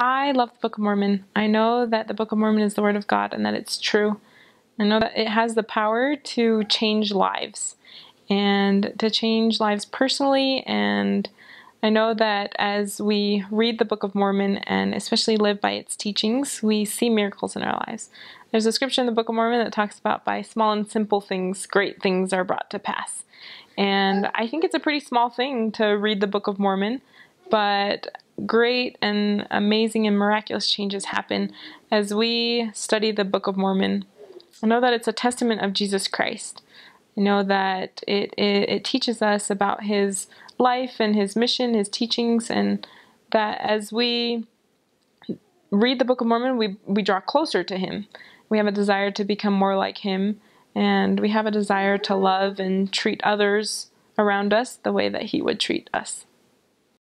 I love the Book of Mormon. I know that the Book of Mormon is the Word of God and that it's true. I know that it has the power to change lives and to change lives personally. And I know that as we read the Book of Mormon and especially live by its teachings, we see miracles in our lives. There's a scripture in the Book of Mormon that talks about by small and simple things, great things are brought to pass. And I think it's a pretty small thing to read the Book of Mormon, but great and amazing and miraculous changes happen as we study the Book of Mormon. I know that it's a testament of Jesus Christ. I know that it, it, it teaches us about his life and his mission, his teachings, and that as we read the Book of Mormon, we, we draw closer to him. We have a desire to become more like him, and we have a desire to love and treat others around us the way that he would treat us.